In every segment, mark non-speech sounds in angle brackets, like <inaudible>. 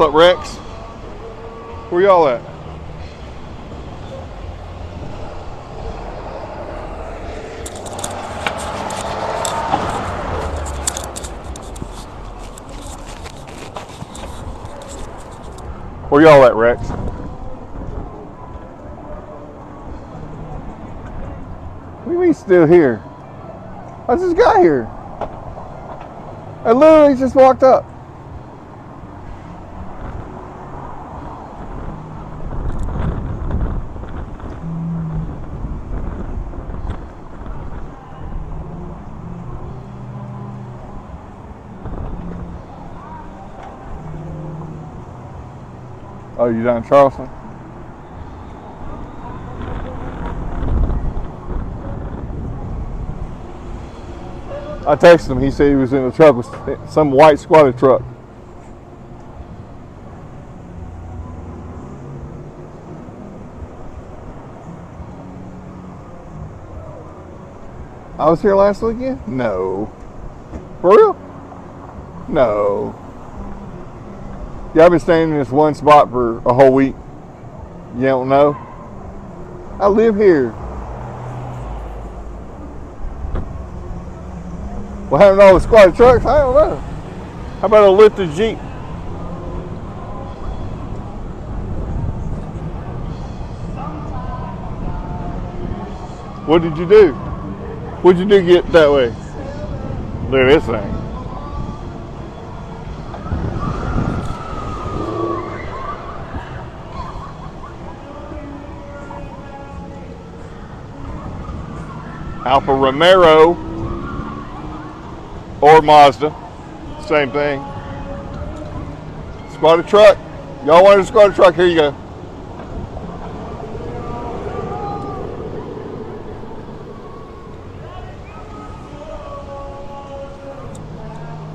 What's up, Rex? Where y'all at? Where y'all at, Rex? What do you mean still here? I just got here. I literally just walked up. Oh, you down in Charleston? I texted him. He said he was in a truck with <laughs> some white squatted truck. I was here last weekend? No. For real? No. Yeah, I've been staying in this one spot for a whole week. You don't know? I live here. Well, having all the squad trucks, I don't know. How about a lifted Jeep? What did you do? What'd you do get that way? Look at this thing. Alfa Romero or Mazda, same thing. Squatted truck. Y'all wanted a truck? Here you go.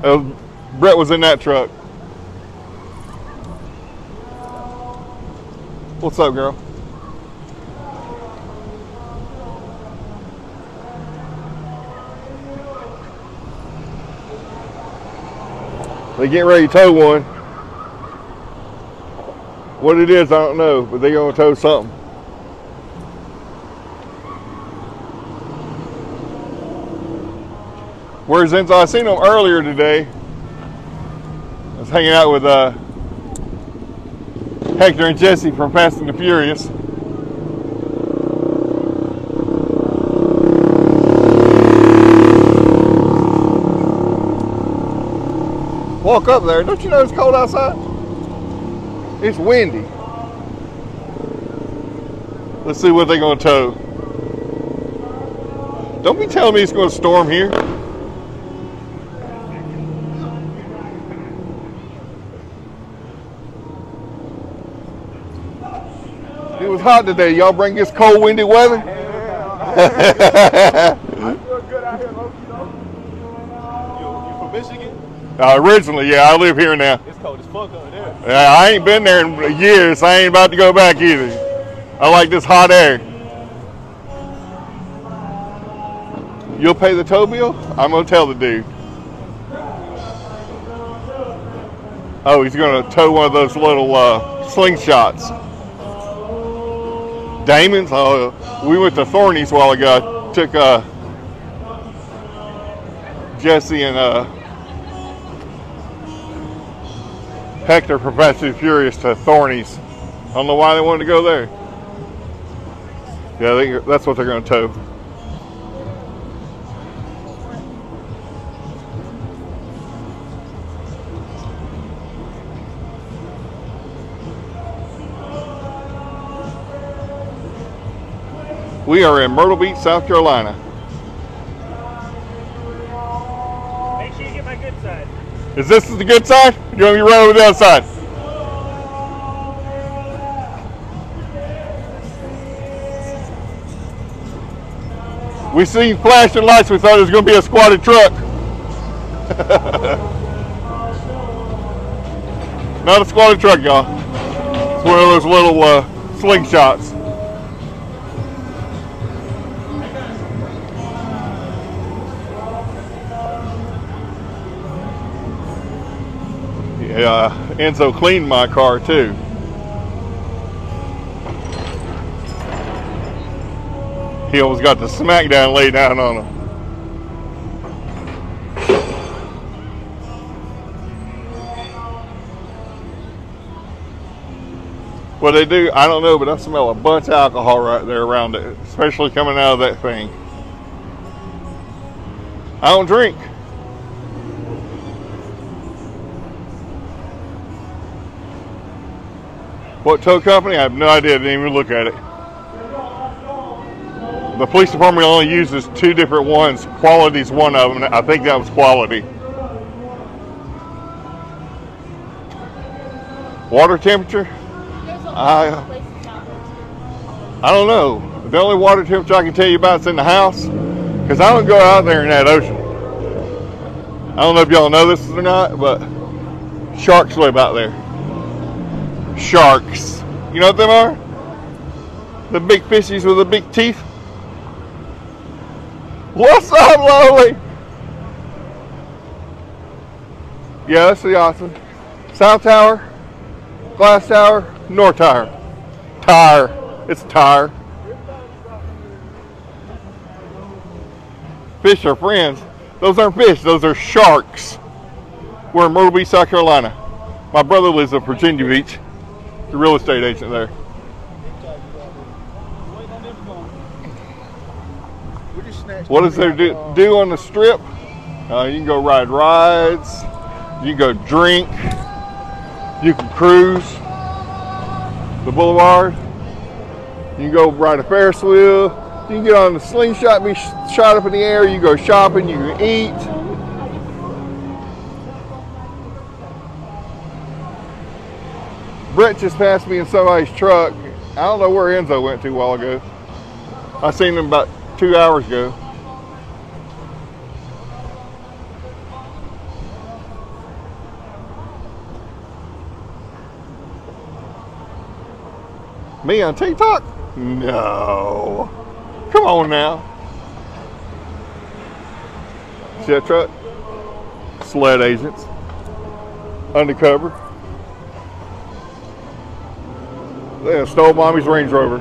Uh, Brett was in that truck. What's up, girl? They getting ready to tow one. What it is, I don't know, but they gonna tow something. Whereas Enzo? I seen them earlier today. I was hanging out with uh, Hector and Jesse from Fast and the Furious. Walk up there. Don't you know it's cold outside? It's windy. Let's see what they're going to tow. Don't be telling me it's going to storm here. It was hot today. Y'all bring this cold, windy weather? <laughs> <laughs> I feel good out here, Loki. You, you from Michigan? Uh, originally, yeah, I live here now. It's cold as fuck over there. Yeah, I ain't been there in years. So I ain't about to go back either. I like this hot air. You'll pay the tow bill? I'm gonna tell the dude. Oh, he's gonna tow one of those little uh, slingshots. Damon's. Oh, we went to Thorny's a while ago. Took uh, Jesse and uh, Hector from Fast and Furious to Thorny's. I don't know why they wanted to go there. Yeah, they, that's what they're going to tow. We are in Myrtle Beach, South Carolina. Make sure you get my good side. Is this the good side? You want me to run over the other side? We seen flashing lights. We thought it was going to be a squatted truck. <laughs> Not a squatted truck, y'all. It's one of those little uh, slingshots. Uh, Enzo cleaned my car too. He almost got the smackdown laid down on him. What they do, I don't know, but I smell a bunch of alcohol right there around it, especially coming out of that thing. I don't drink. What tow company? I have no idea. I didn't even look at it. The police department only uses two different ones. Quality's one of them. I think that was quality. Water temperature? I, I don't know. The only water temperature I can tell you about is in the house because I don't go out there in that ocean. I don't know if y'all know this or not, but sharks live out there sharks. You know what them are? The big fishies with the big teeth. What's up, Lowly? Yeah, that's the awesome. South Tower, Glass Tower, North Tower. Tire. It's tire. Fish are friends. Those aren't fish, those are sharks. We're in Myrtle Beach, South Carolina. My brother lives in Virginia Beach the real estate agent there. What does there do, do on the strip? Uh, you can go ride rides. You can go drink. You can cruise the boulevard. You can go ride a Ferris wheel. You can get on the slingshot, be shot up in the air. You go shopping. You can eat. Brett just passed me in somebody's truck. I don't know where Enzo went to a while ago. I seen him about two hours ago. Me on TikTok? No. Come on now. See that truck? Sled agents. Undercover. They stole mommy's Range Rover.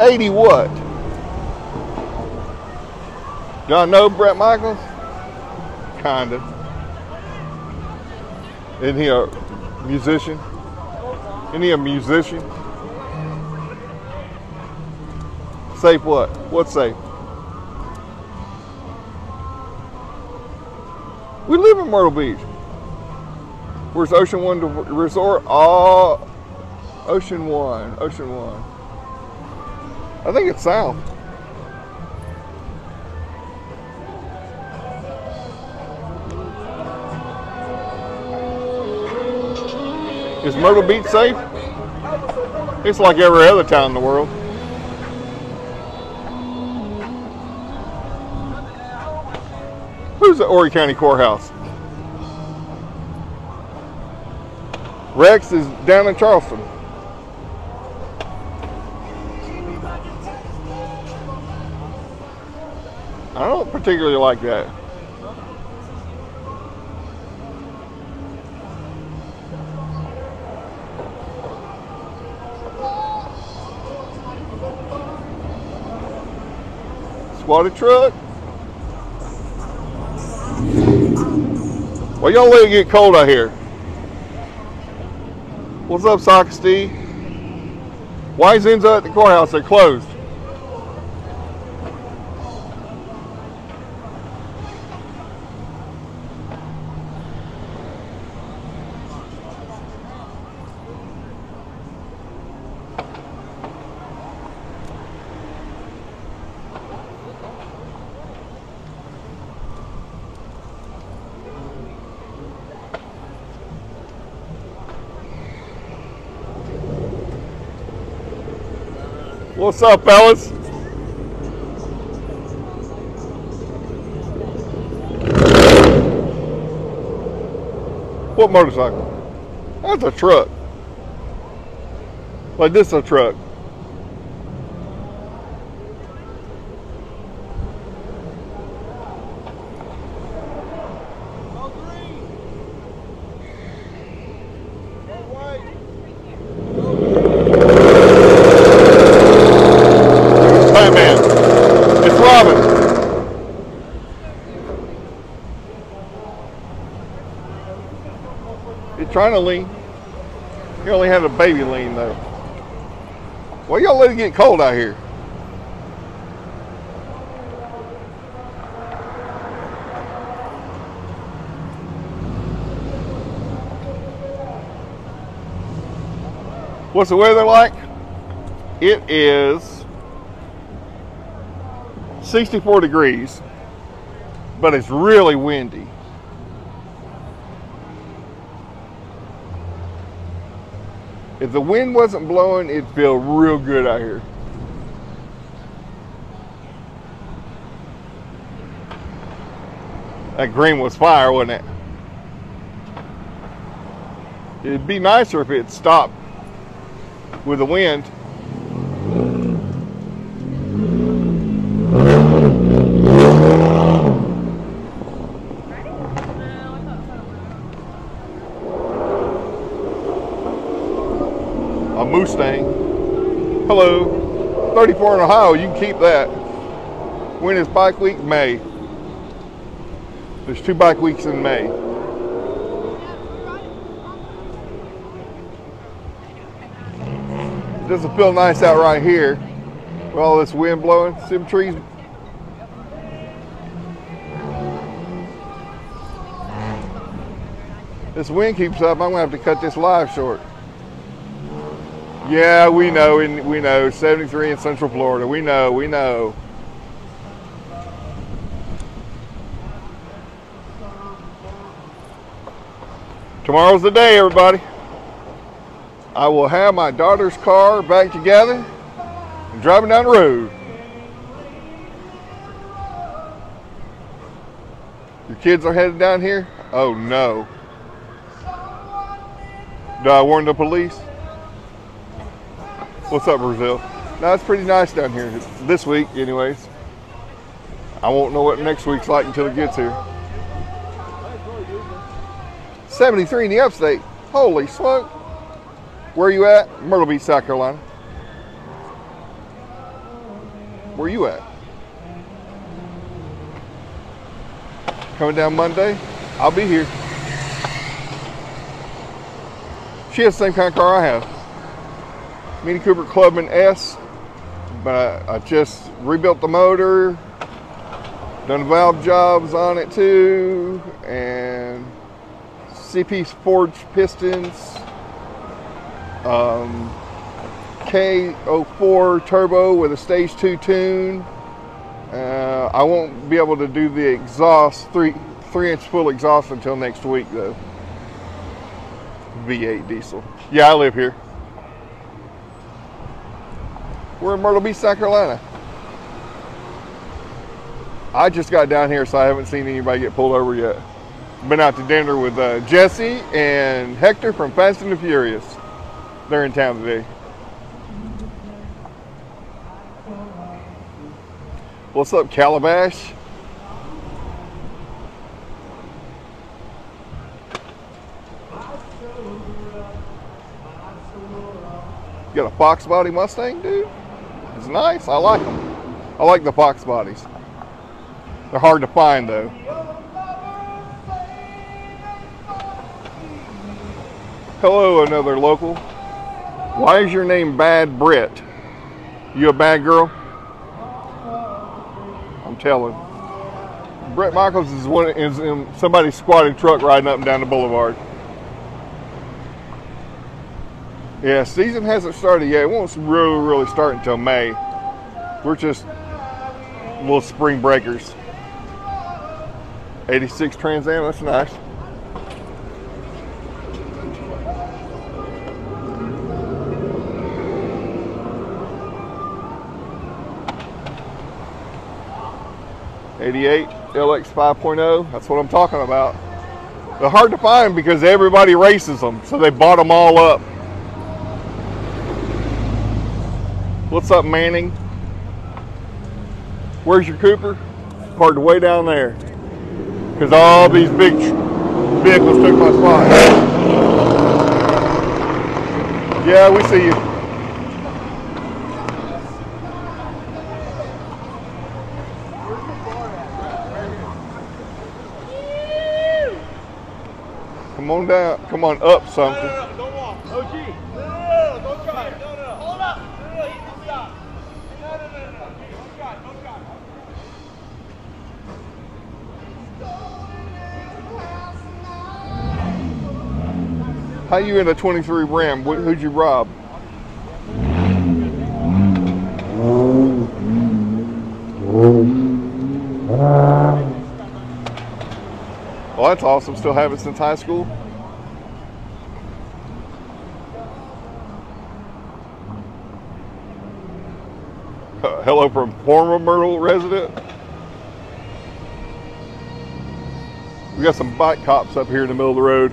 80 what? Y'all know Brett Michaels? Kinda. Isn't he a musician? Isn't he a musician? Safe what? What's safe? We live in Myrtle Beach. Where's Ocean One Resort? Oh, Ocean One, Ocean One. I think it's south. Is Myrtle Beach safe? It's like every other town in the world. Who's the Horry County Courthouse? Rex is down in Charleston. I don't particularly like that. Squatted truck. Well, y'all let it get cold out here. What's up, Steve? Why is Enzo at the courthouse? They're closed. What's up, fellas? What motorcycle? That's a truck. Like this is a truck. man. It's Robin. He's trying to lean. He only had a baby lean though. Why y'all let it get cold out here? What's the weather like? It is 64 degrees, but it's really windy. If the wind wasn't blowing, it'd feel real good out here. That green was fire, wasn't it? It'd be nicer if it stopped with the wind. A Mustang. Hello. 34 in Ohio, you can keep that. When is bike week? May. There's two bike weeks in May. It doesn't feel nice out right here with all this wind blowing. Some trees. This wind keeps up. I'm gonna have to cut this live short. Yeah, we know, and we know. 73 in Central Florida. We know, we know. Tomorrow's the day, everybody. I will have my daughter's car back together and driving down the road. Your kids are headed down here? Oh no. Do I warn the police? What's up, Brazil? No, it's pretty nice down here this week, anyways. I won't know what next week's like until it gets here. 73 in the upstate. Holy smoke. Where are you at? Myrtle Beach, South Carolina. Where are you at? Coming down Monday? I'll be here. She has the same kind of car I have. Mini Cooper Clubman S. But I, I just rebuilt the motor, done valve jobs on it too, and CP forged pistons, um, K04 turbo with a stage 2 tune. Uh, I won't be able to do the exhaust, three, three inch full exhaust until next week though. V8 diesel. Yeah, I live here. We're in Myrtle Beach, South Carolina. I just got down here, so I haven't seen anybody get pulled over yet. Been out to dinner with uh, Jesse and Hector from Fast and the Furious. They're in town today. What's up, Calabash? You got a Fox body Mustang, dude? It's nice. I like them. I like the Fox bodies. They're hard to find, though. Hello, another local. Why is your name Bad Brit? You a bad girl? I'm telling. Brett Michaels is one is in somebody's squatted truck riding up and down the boulevard. Yeah, season hasn't started yet. It won't really really start until May. We're just little spring breakers. 86 Trans Am, that's nice. Eighty-eight LX 5.0. That's what I'm talking about. They're hard to find because everybody races them, so they bought them all up. What's up, Manning? Where's your Cooper? Parked way down there. Because all these big vehicles took my spot. Yeah, we see you. come on down, come on up something. How you in a 23 Ram? Who'd you rob? Well, that's awesome. Still have it since high school. Uh, hello from former Myrtle resident. We got some bike cops up here in the middle of the road.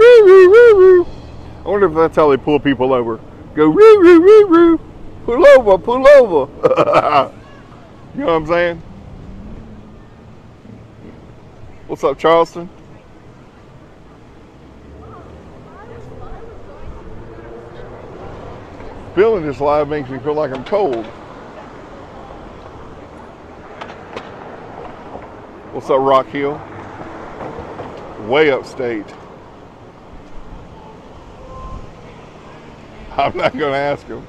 Woo, woo, woo, woo. I wonder if that's how they pull people over. Go woo, woo, woo, woo. Pull over, pull over. <laughs> you know what I'm saying? What's up, Charleston? Feeling this live makes me feel like I'm cold. What's up, Rock Hill? Way upstate. I'm not going to ask him.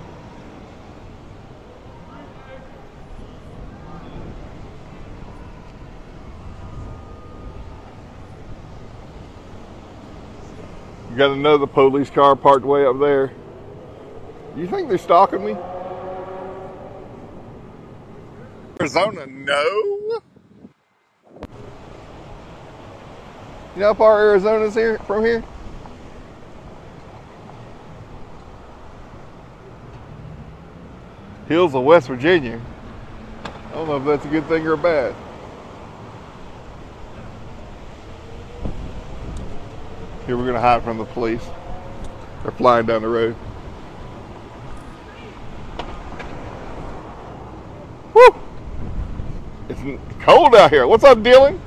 You got another police car parked way up there. You think they're stalking me? Arizona, no. You know how far Arizona's here from here? Hills of West Virginia. I don't know if that's a good thing or a bad. Here we're gonna hide from the police. They're flying down the road. Woo! It's cold out here. What's up, Dylan?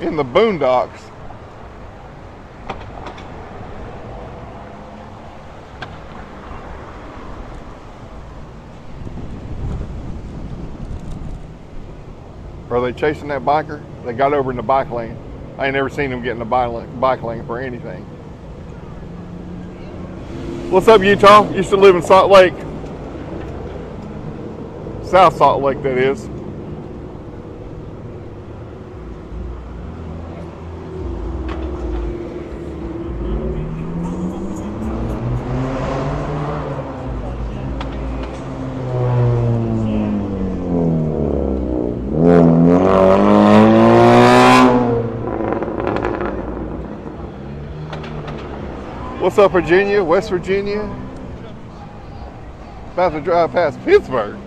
In the boondocks. They chasing that biker? They got over in the bike lane. I ain't never seen them get in the bike lane, bike lane for anything. What's up, Utah? Used to live in Salt Lake. South Salt Lake, that is. What's up, Virginia? West Virginia? About to drive past Pittsburgh.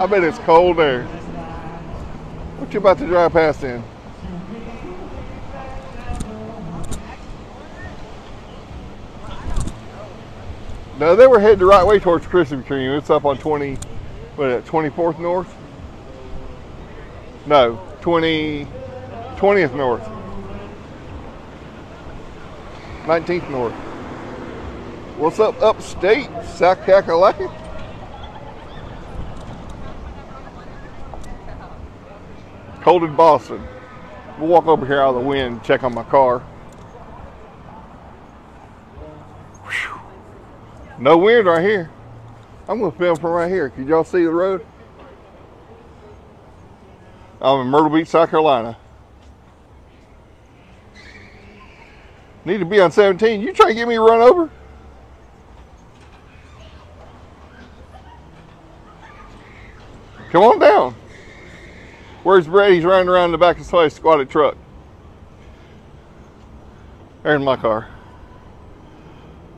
I bet it's cold there. What you about to drive past in? No, they were heading the right way towards Krispy Kreme. It's up on 20, what is it, 24th North? No, 20, 20th North. 19th North. What's up upstate, South Carolina? Cold in Boston. We'll walk over here out of the wind, and check on my car. Whew. No wind right here. I'm gonna film from right here. Can y'all see the road? I'm in Myrtle Beach, South Carolina. Need to be on 17. You trying to get me run over? Come on down. Where's Brett? He's running around in the back of somebody's squatted truck. There's my car.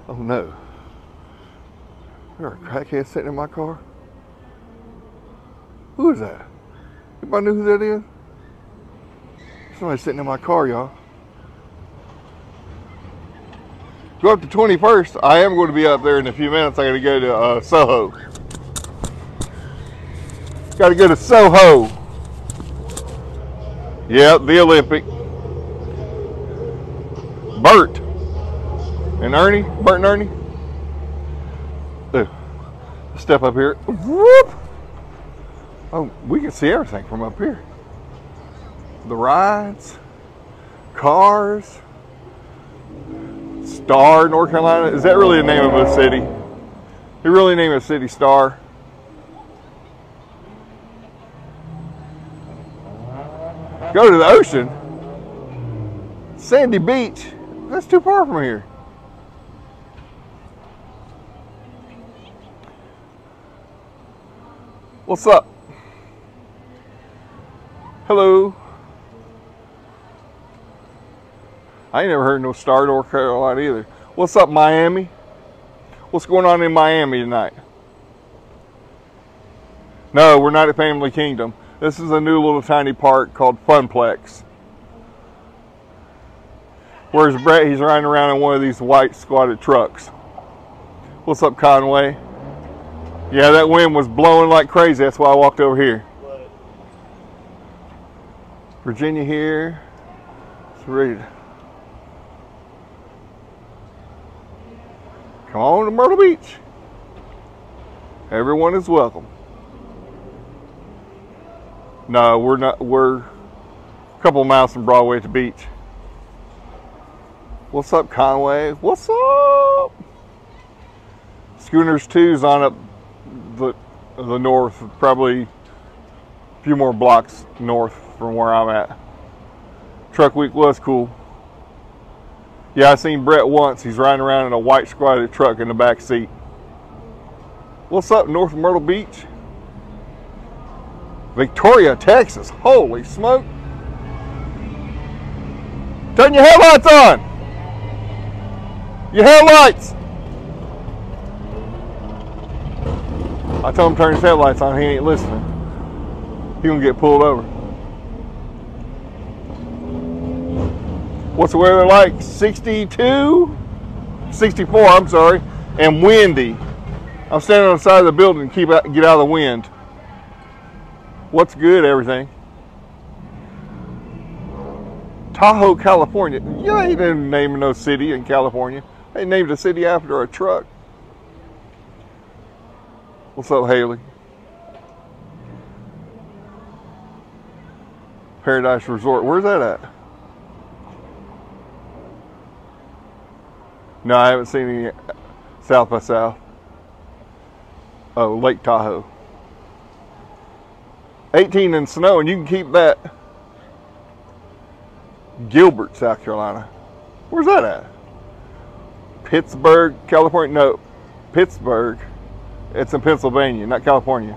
Oh no. There a crackhead sitting in my car? Who is that? Anybody know who that is? Somebody sitting in my car, y'all. Go up to 21st. I am going to be up there in a few minutes. I got to go to uh, Soho. Got to go to Soho. Yeah, the Olympic. Bert and Ernie. Bert and Ernie. Ooh, Step up here. Whoop! Oh, we can see everything from up here. The rides, cars, Star, North Carolina. Is that really the name of a city? They really name a city Star? Go to the ocean. Sandy Beach. That's too far from here. What's up? Hello. I ain't never heard no Star, North Carolina either. What's up, Miami? What's going on in Miami tonight? No, we're not at Family Kingdom. This is a new little tiny park called Funplex. Where's Brett? He's riding around in one of these white squatted trucks. What's up, Conway? Yeah, that wind was blowing like crazy. That's why I walked over here. Virginia here. It's ready. Come on to Myrtle Beach. Everyone is welcome. No, we're not. We're a couple miles from Broadway to beach. What's up, Conway? What's up? Schooners 2's on up the the north, probably a few more blocks north from where I'm at. Truck Week was cool. Yeah, I seen Brett once. He's riding around in a white squatted truck in the back seat. What's up, North Myrtle Beach? Victoria, Texas. Holy smoke. Turn your headlights on. Your headlights. I told him to turn his headlights on. He ain't listening. He gonna get pulled over. What's the weather like? 62? 64, I'm sorry. And windy. I'm standing on the side of the building to keep out, get out of the wind. What's good, everything? Tahoe, California. Yeah, they didn't name no city in California. They named a city after a truck. What's up, Haley? Paradise Resort. Where's that at? No, I haven't seen any South by South. Oh, Lake Tahoe. 18 in snow, and you can keep that. Gilbert, South Carolina. Where's that at? Pittsburgh, California. No, Pittsburgh. It's in Pennsylvania, not California.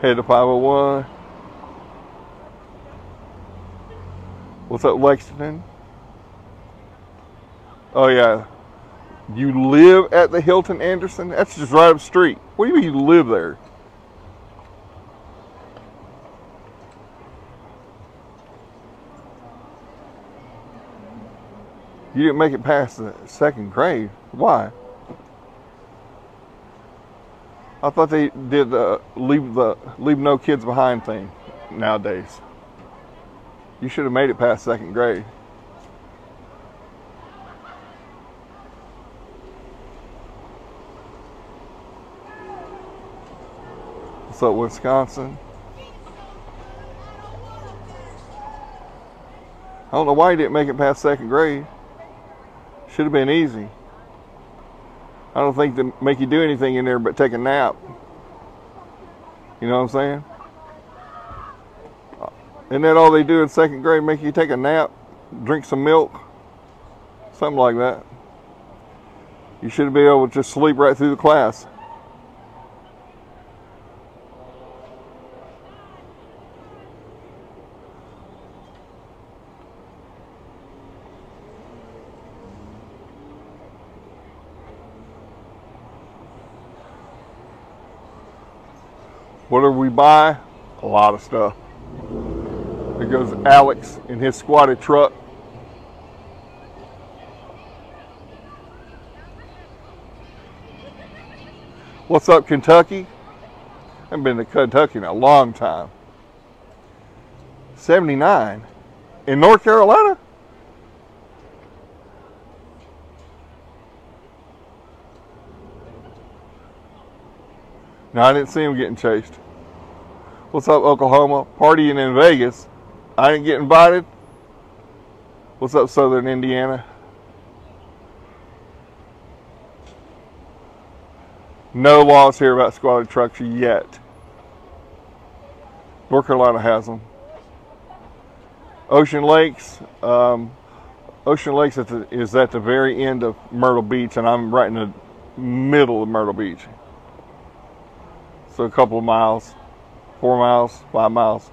Head to 501. What's up, Lexington? Oh, yeah. You live at the Hilton Anderson? That's just right up the street. What do you mean you live there? You didn't make it past the second grade. Why? I thought they did the leave the leave no kids behind thing nowadays. You should have made it past second grade. Up, Wisconsin? I don't know why he didn't make it past second grade. Should have been easy. I don't think they make you do anything in there but take a nap. You know what I'm saying? Isn't that all they do in second grade? Make you take a nap, drink some milk, something like that. You should be able to just sleep right through the class. we buy? A lot of stuff. because Alex in his squatted truck. What's up, Kentucky? I haven't been to Kentucky in a long time. 79 in North Carolina? No, I didn't see him getting chased. What's up, Oklahoma? Partying in Vegas. I didn't get invited. What's up, Southern Indiana? No laws here about squatted trucks yet. North Carolina has them. Ocean Lakes. Um, Ocean Lakes at the, is at the very end of Myrtle Beach, and I'm right in the middle of Myrtle Beach. So a couple of miles, four miles, five miles.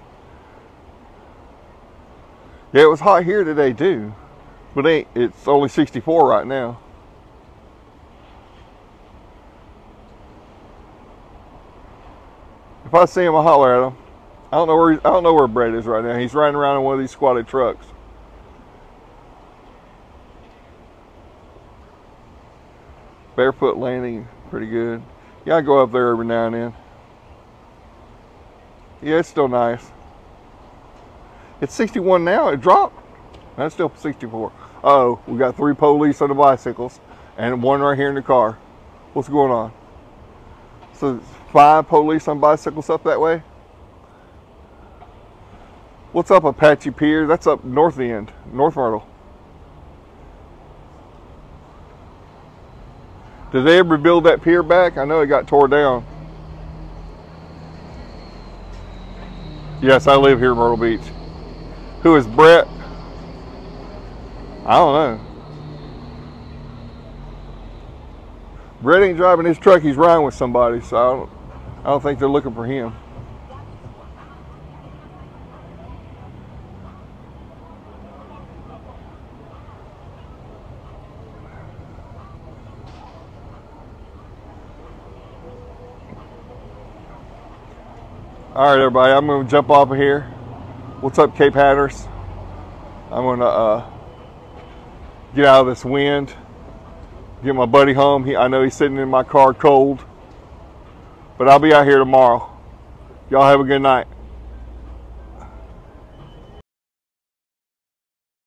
Yeah, it was hot here today too, but it's only 64 right now. If I see him, I'll holler at him. I don't know where he, I don't know where Brett is right now. He's riding around in one of these squatted trucks. Barefoot landing, pretty good. Yeah, I go up there every now and then. Yeah, it's still nice. It's 61 now. It dropped. That's still 64. Oh, we got three police on the bicycles and one right here in the car. What's going on? So five police on bicycles up that way. What's up Apache Pier? That's up north end, North Myrtle. Did they ever build that pier back? I know it got tore down. Yes, I live here in Myrtle Beach. Who is Brett? I don't know. Brett ain't driving his truck, he's riding with somebody, so I don't, I don't think they're looking for him. All right, everybody, I'm going to jump off of here. What's up, Cape Hatteras? I'm going to uh, get out of this wind, get my buddy home. He, I know he's sitting in my car cold, but I'll be out here tomorrow. Y'all have a good night.